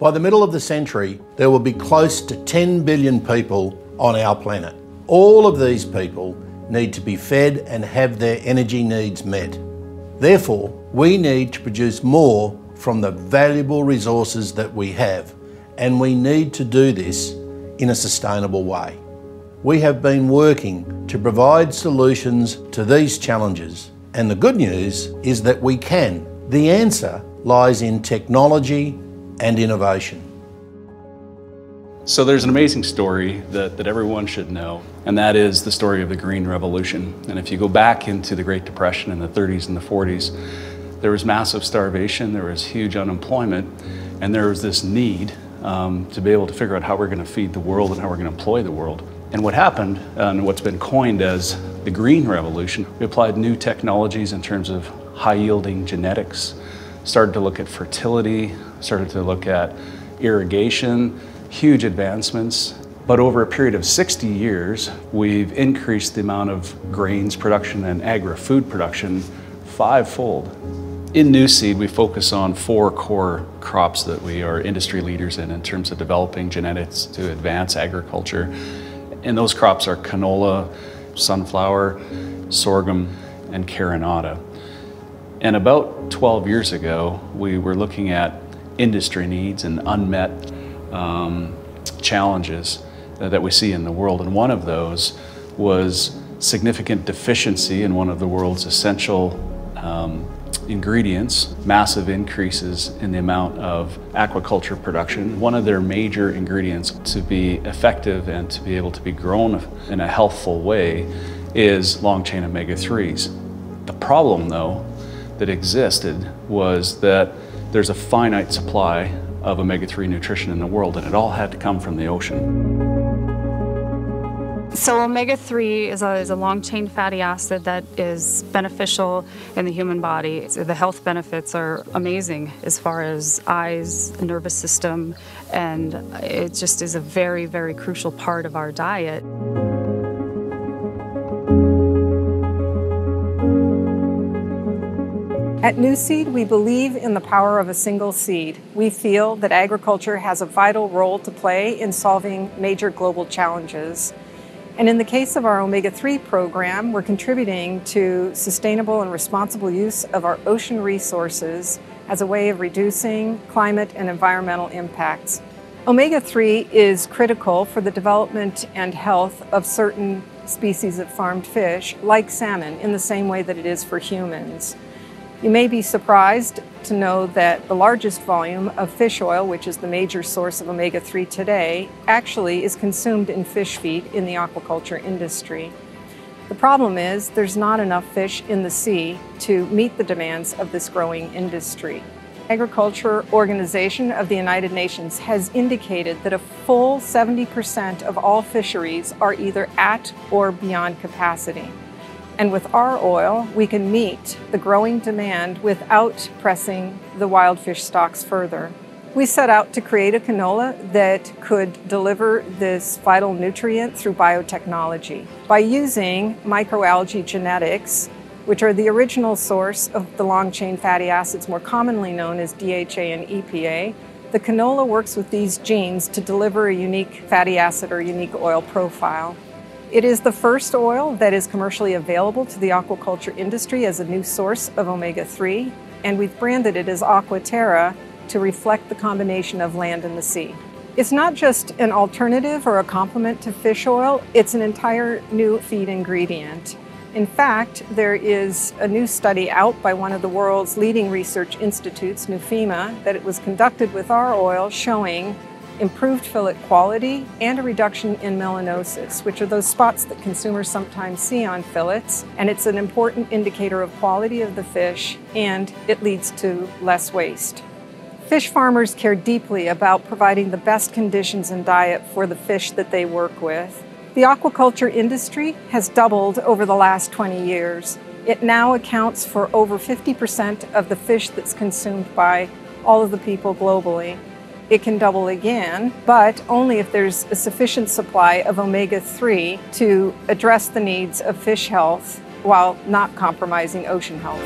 By the middle of the century, there will be close to 10 billion people on our planet. All of these people need to be fed and have their energy needs met. Therefore, we need to produce more from the valuable resources that we have, and we need to do this in a sustainable way. We have been working to provide solutions to these challenges, and the good news is that we can. The answer lies in technology and innovation. So there's an amazing story that, that everyone should know, and that is the story of the Green Revolution. And if you go back into the Great Depression in the 30s and the 40s, there was massive starvation, there was huge unemployment, and there was this need um, to be able to figure out how we're going to feed the world and how we're going to employ the world. And what happened, and what's been coined as the Green Revolution, we applied new technologies in terms of high yielding genetics, started to look at fertility, started to look at irrigation, huge advancements. But over a period of 60 years, we've increased the amount of grains production and agri-food production fivefold. In Nuseed, we focus on four core crops that we are industry leaders in in terms of developing genetics to advance agriculture. And those crops are canola, sunflower, sorghum, and carinata. And about 12 years ago, we were looking at industry needs and unmet um, challenges that we see in the world. And one of those was significant deficiency in one of the world's essential um, ingredients, massive increases in the amount of aquaculture production. One of their major ingredients to be effective and to be able to be grown in a healthful way is long chain omega 3s. The problem, though, that existed was that there's a finite supply of omega-3 nutrition in the world and it all had to come from the ocean. So omega-3 is a, is a long-chain fatty acid that is beneficial in the human body. The health benefits are amazing as far as eyes, nervous system, and it just is a very, very crucial part of our diet. At Nuseed, we believe in the power of a single seed. We feel that agriculture has a vital role to play in solving major global challenges. And in the case of our omega-3 program, we're contributing to sustainable and responsible use of our ocean resources as a way of reducing climate and environmental impacts. Omega-3 is critical for the development and health of certain species of farmed fish, like salmon, in the same way that it is for humans. You may be surprised to know that the largest volume of fish oil, which is the major source of omega-3 today, actually is consumed in fish feed in the aquaculture industry. The problem is there's not enough fish in the sea to meet the demands of this growing industry. Agriculture Organization of the United Nations has indicated that a full 70% of all fisheries are either at or beyond capacity. And with our oil, we can meet the growing demand without pressing the wild fish stocks further. We set out to create a canola that could deliver this vital nutrient through biotechnology. By using microalgae genetics, which are the original source of the long chain fatty acids more commonly known as DHA and EPA, the canola works with these genes to deliver a unique fatty acid or unique oil profile. It is the first oil that is commercially available to the aquaculture industry as a new source of omega-3, and we've branded it as Aquaterra to reflect the combination of land and the sea. It's not just an alternative or a complement to fish oil, it's an entire new feed ingredient. In fact, there is a new study out by one of the world's leading research institutes, Nofima, that it was conducted with our oil showing improved fillet quality, and a reduction in melanosis, which are those spots that consumers sometimes see on fillets. And it's an important indicator of quality of the fish, and it leads to less waste. Fish farmers care deeply about providing the best conditions and diet for the fish that they work with. The aquaculture industry has doubled over the last 20 years. It now accounts for over 50% of the fish that's consumed by all of the people globally. It can double again, but only if there's a sufficient supply of omega 3 to address the needs of fish health while not compromising ocean health.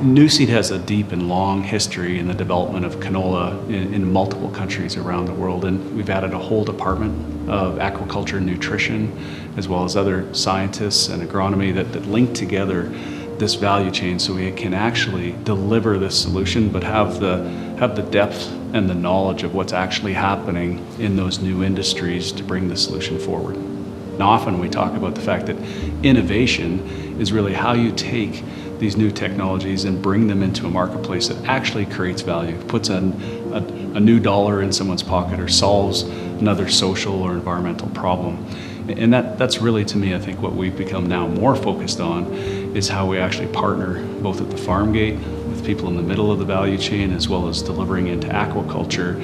Nuseed has a deep and long history in the development of canola in, in, multiple countries around the world, and we've added a whole department of aquaculture and nutrition, as well as other scientists and agronomy that, that link together this value chain so we can actually deliver this solution, but have the, have the depth and the knowledge of what's actually happening in those new industries to bring the solution forward. And often we talk about the fact that innovation is really how you take these new technologies and bring them into a marketplace that actually creates value, puts a, a, a new dollar in someone's pocket or solves another social or environmental problem. And that, that's really, to me, I think what we've become now more focused on is how we actually partner both at the farm gate with people in the middle of the value chain as well as delivering into aquaculture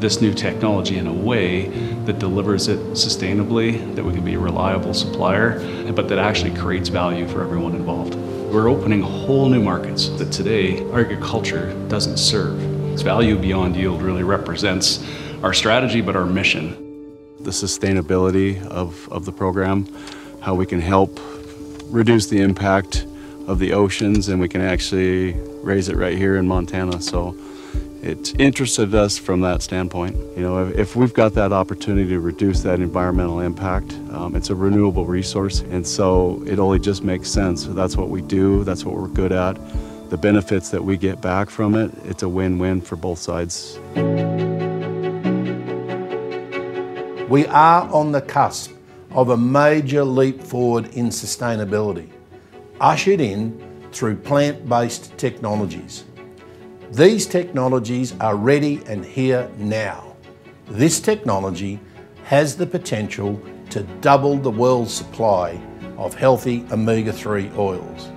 this new technology in a way that delivers it sustainably, that we can be a reliable supplier, but that actually creates value for everyone involved. We're opening whole new markets that today agriculture doesn't serve. Its value beyond yield really represents our strategy, but our mission. The sustainability of, of the program, how we can help reduce the impact of the oceans, and we can actually raise it right here in Montana. So it interested us from that standpoint. You know, if, we've got that opportunity to reduce that environmental impact, um, it's a renewable resource, and so it only just makes sense. That's what we do, that's what we're good at. The benefits that we get back from it, it's a win-win for both sides. We are on the cusp of a major leap forward in sustainability, ushered in through plant-based technologies. These technologies are ready and here now. This technology has the potential to double the world's supply of healthy omega-3 oils.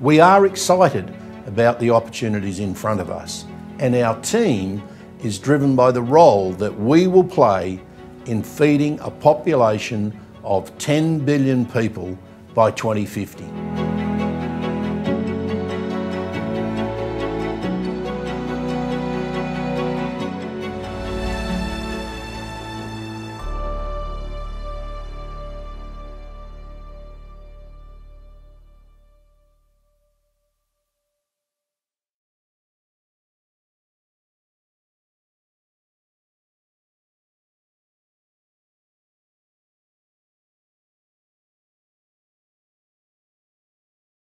We are excited about the opportunities in front of us and our team is driven by the role that we will play in feeding a population of 10 billion people by 2050.